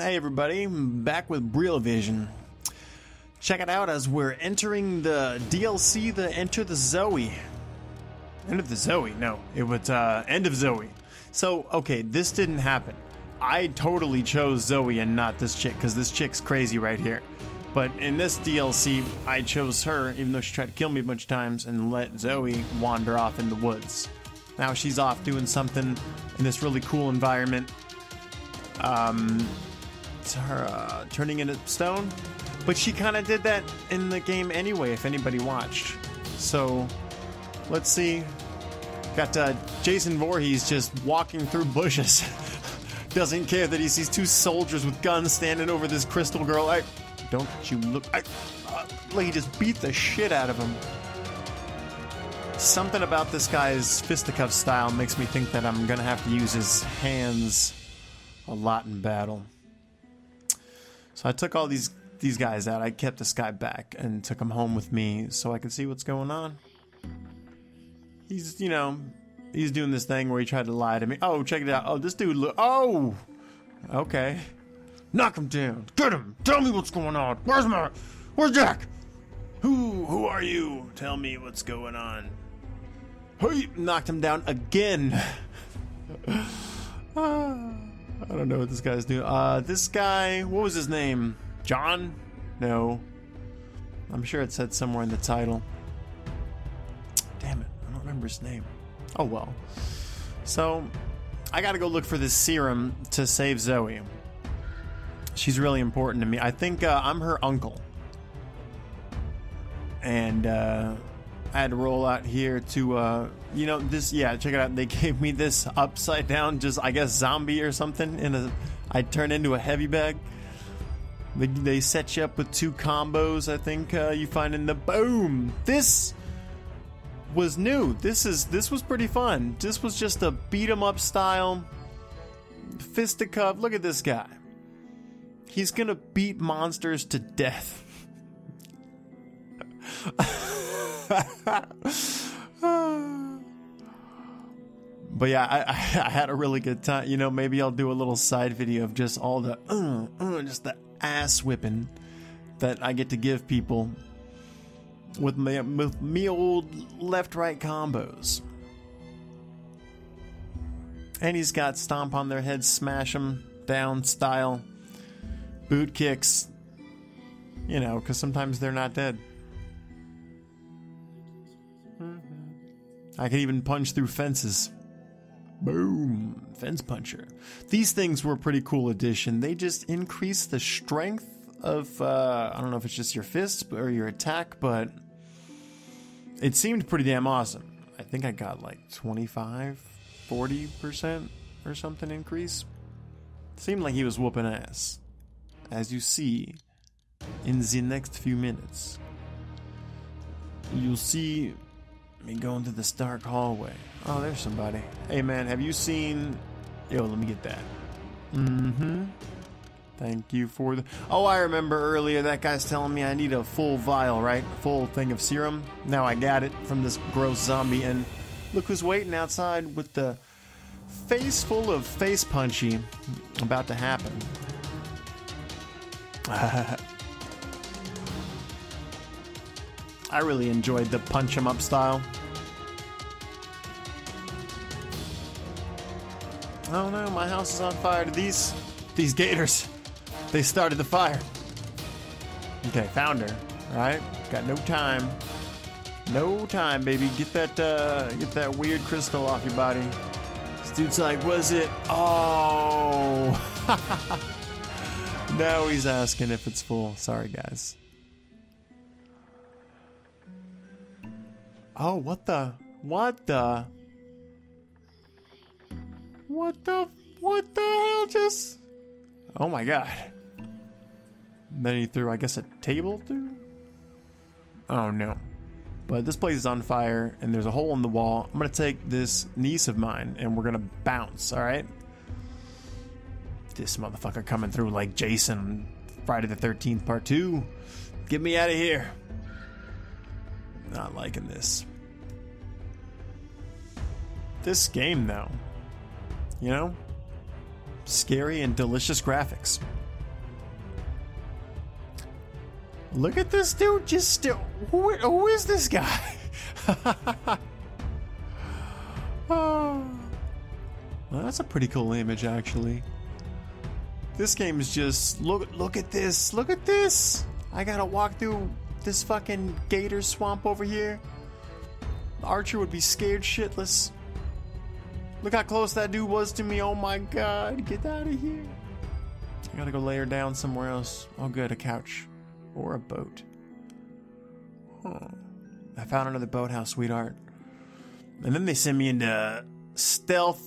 Hey everybody, back with Brill Vision. Check it out as we're entering the DLC, the Enter the Zoe. End of the Zoe? No, it was uh, End of Zoe. So, okay, this didn't happen. I totally chose Zoe and not this chick because this chick's crazy right here. But in this DLC, I chose her, even though she tried to kill me a bunch of times, and let Zoe wander off in the woods. Now she's off doing something in this really cool environment. Um, her uh, turning into stone, but she kind of did that in the game anyway. If anybody watched, so let's see. Got uh, Jason Voorhees just walking through bushes. Doesn't care that he sees two soldiers with guns standing over this crystal girl. I don't you look. I, uh, like he just beat the shit out of him. Something about this guy's fisticuff style makes me think that I'm gonna have to use his hands a lot in battle. So I took all these these guys out. I kept this guy back and took him home with me so I could see what's going on. He's, you know, he's doing this thing where he tried to lie to me. Oh, check it out. Oh, this dude look. Oh, okay. Knock him down. Get him. Tell me what's going on. Where's my? Where's Jack? Who? Who are you? Tell me what's going on. Hey, knocked him down again. Ah, I don't know what this guy's doing. Uh, this guy. What was his name? John? No. I'm sure it said somewhere in the title. Damn it, I don't remember his name. Oh well. So, I gotta go look for this serum to save Zoe. She's really important to me. I think uh, I'm her uncle. And uh, I had roll out here to, uh, you know, this, yeah, check it out. They gave me this upside down, just, I guess, zombie or something. And I turned into a heavy bag. They, they set you up with two combos, I think uh, you find in the boom. This was new. This is this was pretty fun. This was just a beat 'em up style fisticuff. Look at this guy. He's gonna beat monsters to death. but yeah, I, I, had a really good time. You know, maybe I'll do a little side video of just all the, uh, uh, just the ass whipping that I get to give people with me, with me old left right combos. And he's got stomp on their head, smash them down style, boot kicks, you know, because sometimes they're not dead. I can even punch through fences. Boom, fence puncher. These things were a pretty cool addition. They just increase the strength of uh, I don't know if it's just your fist or your attack, but it seemed pretty damn awesome. I think I got like 25, 40% or something increase. Seemed like he was whooping ass. As you see in the next few minutes, you'll see me go into this dark hallway. Oh, there's somebody. Hey man, have you seen. Yo, let me get that. Mm hmm. Thank you for the. Oh, I remember earlier that guy's telling me I need a full vial, right? Full thing of serum. Now I got it from this gross zombie, and look who's waiting outside with the face full of face punchy about to happen. I really enjoyed the punch 'em up style. Oh no, my house is on fire. These these gators, they started the fire. Okay, found her. All right, got no time. No time, baby. Get that uh, get that weird crystal off your body. This dude's like, was it? Oh. now he's asking if it's full. Sorry, guys. Oh, what the? What the? What the? What the hell just? Oh my god. Then he threw, I guess, a table through? Oh no. But this place is on fire and there's a hole in the wall. I'm gonna take this niece of mine and we're gonna bounce, alright? This motherfucker coming through like Jason Friday the 13th part 2. Get me out of here. Not liking this. This game, though, you know, scary and delicious graphics. Look at this dude just still. Who, who is this guy? oh. Well, that's a pretty cool image, actually. This game is just look. Look at this. Look at this. I gotta walk through this fucking gator swamp over here. Archer would be scared shitless. Look how close that dude was to me. Oh my god. Get out of here. I gotta go lay her down somewhere else. Oh, good. A couch. Or a boat. Huh. I found another boathouse, sweetheart. And then they send me into stealth,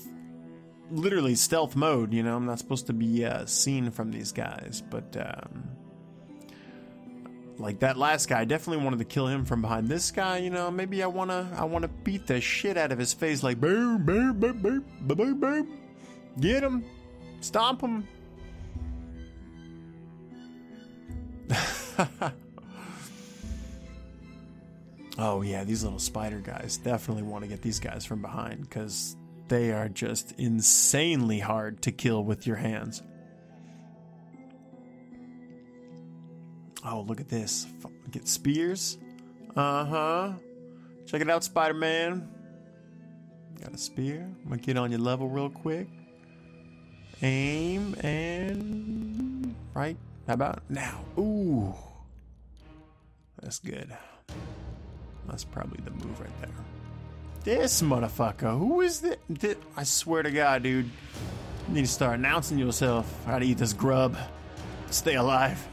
literally stealth mode. You know, I'm not supposed to be uh, seen from these guys, but um, like that last guy, I definitely wanted to kill him from behind. This guy, you know, maybe I wanna, I wanna beat the shit out of his face, like boom, boom, boom, boom, boom, boom, boom. Get him, stomp him. oh yeah, these little spider guys. Definitely want to get these guys from behind because they are just insanely hard to kill with your hands. Oh, look at this. Get spears. Uh huh. Check it out, Spider Man. Got a spear. I'm gonna get on your level real quick. Aim and. Right. How about now? Ooh. That's good. That's probably the move right there. This motherfucker. Who is this? I swear to God, dude. You need to start announcing yourself. How to eat this grub. Stay alive.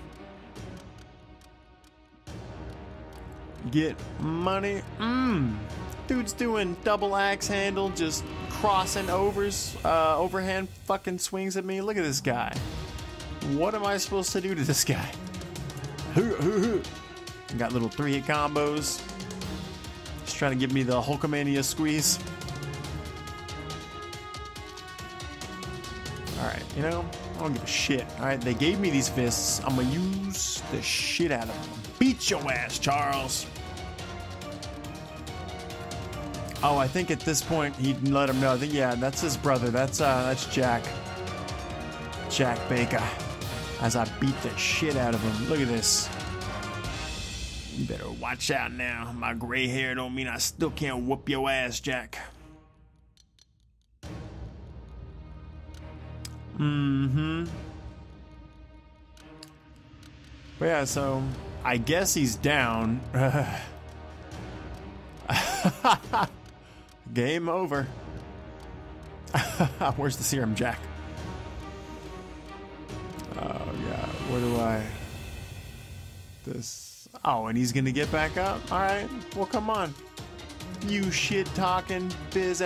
Get money. Mmm. Dude's doing double axe handle, just crossing overs, uh, overhand fucking swings at me. Look at this guy. What am I supposed to do to this guy? Got little three hit combos. Just trying to give me the Hulkamania squeeze. Alright, you know, I don't give a shit. Alright, they gave me these fists. I'm gonna use the shit out of them. Your ass, Charles. Oh, I think at this point he'd let him know that yeah, that's his brother. That's uh that's Jack. Jack Baker. As I beat the shit out of him. Look at this. You better watch out now. My gray hair don't mean I still can't whoop your ass, Jack. Mm-hmm. But yeah, so I guess he's down. Game over. Where's the serum, Jack? Oh god, where do I? This. Oh, and he's gonna get back up. All right. Well, come on. You shit talking biz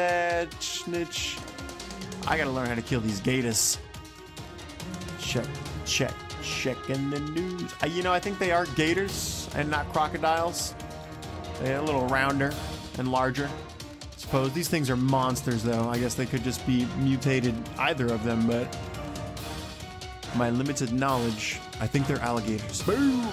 snitch. I gotta learn how to kill these gators. Check, check, checking the news. Uh, you know, I think they are gators and not crocodiles. They're a little rounder and larger. I suppose these things are monsters, though. I guess they could just be mutated, either of them, but my limited knowledge, I think they're alligators. Boom!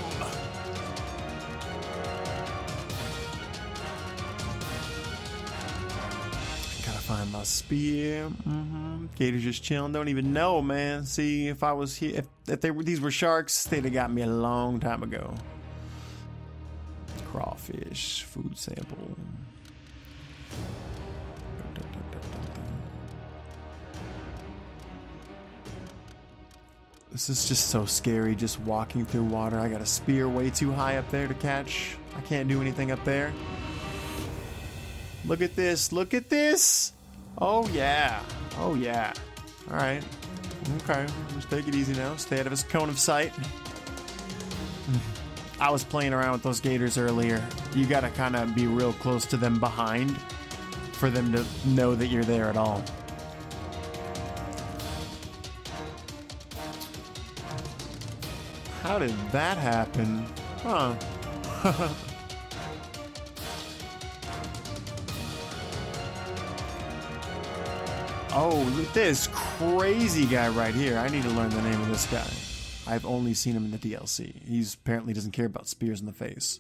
Find my spear. Mm-hmm. Gators just chilling. Don't even know, man. See, if I was here, if, if they were, these were sharks, they'd have got me a long time ago. Crawfish, food sample. This is just so scary, just walking through water. I got a spear way too high up there to catch. I can't do anything up there. Look at this. Look at this. Oh, yeah. Oh, yeah. All right. Okay. Just take it easy now. Stay out of his cone of sight. I was playing around with those gators earlier. You got to kind of be real close to them behind for them to know that you're there at all. How did that happen? Huh. oh, look at this crazy guy right here. I need to learn the name of this guy. I've only seen him in the DLC. He's apparently doesn't care about spears in the face.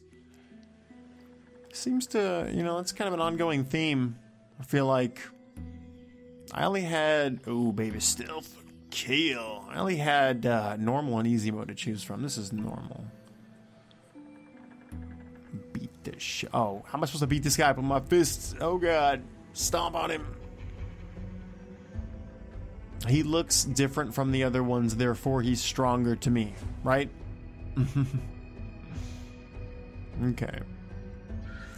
Seems to, you know, that's kind of an ongoing theme. I feel like I only had, oh, baby stealth. kill. I only had uh, normal and easy mode to choose from. This is normal. Beat this. sh. Oh, how am I supposed to beat this guy with my fists? Oh god, stomp on him. He looks different from the other ones, therefore he's stronger to me, right? okay.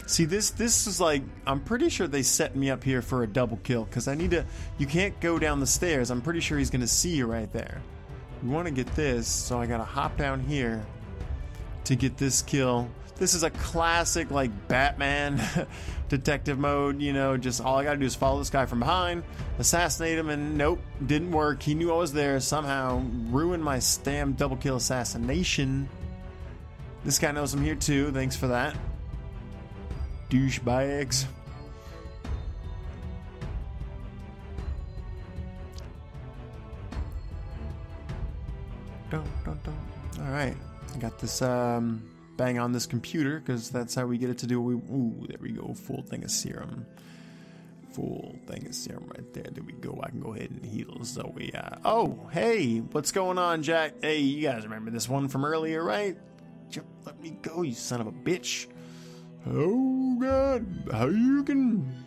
See this this is like I'm pretty sure they set me up here for a double kill because I need to you can't go down the stairs. I'm pretty sure he's gonna see you right there. We want to get this, so I gotta hop down here to get this kill. This is a classic like Batman detective mode, you know, just all I gotta do is follow this guy from behind, assassinate him, and nope, didn't work. He knew I was there, somehow ruined my stam double kill assassination. This guy knows I'm here too, thanks for that douchebags. Dun, dun, dun. All right, I got this um, bang on this computer because that's how we get it to do. We ooh, there we go, full thing of serum, full thing of serum right there. There we go. I can go ahead and heal Zoe. Uh, oh, hey, what's going on, Jack? Hey, you guys remember this one from earlier, right? Let me go, you son of a bitch. Oh God, how you can?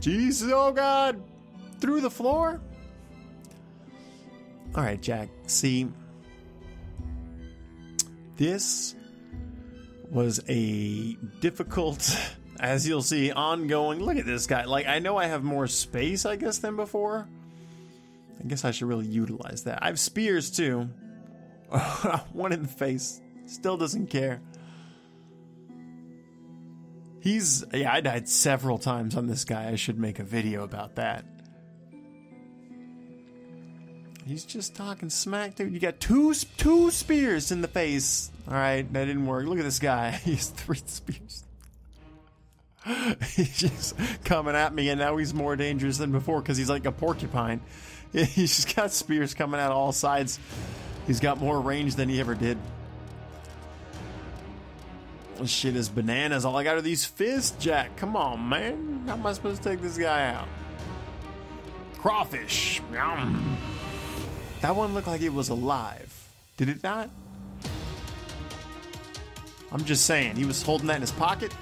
Jesus, oh God, through the floor. All right, Jack. See, this was a difficult, as you'll see, ongoing. Look at this guy. Like, I know I have more space, I guess, than before. I guess I should really utilize that. I have spears too. One in the face. Still doesn't care. He's yeah, I died several times on this guy. I should make a video about that. He's just talking smack, dude. You got two two spears in the face. All right, that didn't work. Look at this guy. He's three spears. he's just coming at me, and now he's more dangerous than before because he's like a porcupine. He's just got spears coming out all sides. He's got more range than he ever did. This shit is bananas. All I got are these fists, Jack. Come on, man. How am I supposed to take this guy out? Crawfish. Yum. That one looked like it was alive. Did it not? I'm just saying. He was holding that in his pocket.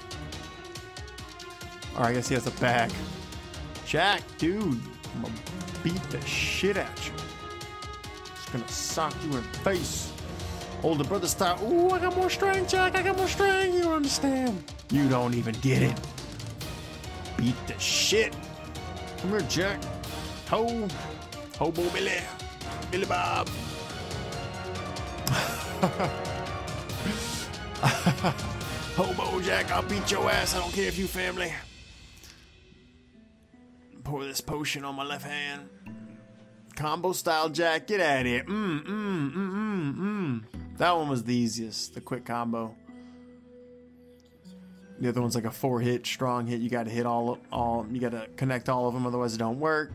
Or I guess he has a bag. Jack, dude. I'm gonna beat the shit out you. Just gonna sock you in the face. Older brother style. Ooh, I got more strength, Jack. I got more strength. You understand. You don't even get it. Beat the shit. Come here, Jack. Ho. Hobo Billy. Billy Bob. Hobo Jack, I'll beat your ass. I don't care if you family. Pour this potion on my left hand. Combo style Jack, get out of here. Mmm, mmm, mmm, mmm, mmm. That one was the easiest, the quick combo. The other one's like a four hit, strong hit. You got to hit all, of all. You got to connect all of them, otherwise it don't work.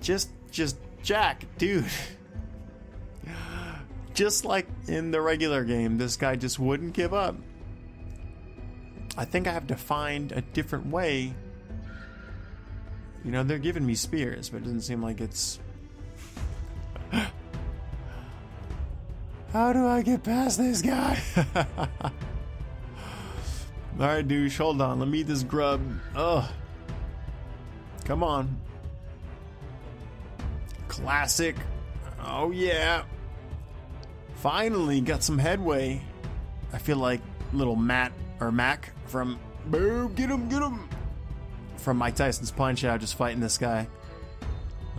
Just, just Jack, dude. just like in the regular game, this guy just wouldn't give up. I think I have to find a different way. You know, they're giving me spears, but it doesn't seem like it's How do I get past this guy? Alright, douche, hold on. Let me eat this grub. Ugh. Come on. Classic. Oh, yeah. Finally got some headway. I feel like little Matt or Mac from Boom, get him, get him. From Mike Tyson's Punch Out, just fighting this guy.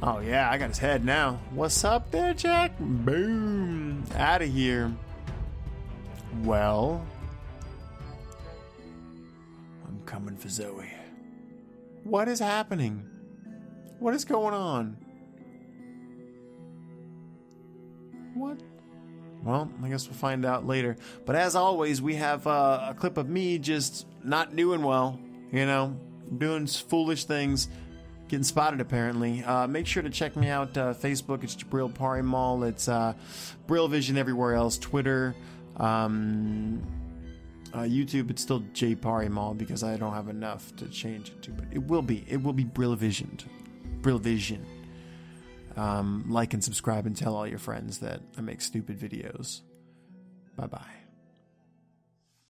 Oh, yeah, I got his head now. What's up there, Jack? Boom. Out of here. Well, I'm coming for Zoe. What is happening? What is going on? What? Well, I guess we'll find out later. But as always, we have uh, a clip of me just not doing well, you know, doing foolish things getting spotted apparently. Uh, make sure to check me out. Uh, Facebook, it's Jabriel Parimal. It's uh, Brill Vision everywhere else. Twitter, um, uh, YouTube, it's still J Parimal because I don't have enough to change it to. But it will be. It will be Brill Visioned. Brill Vision. Um, like and subscribe and tell all your friends that I make stupid videos. Bye bye.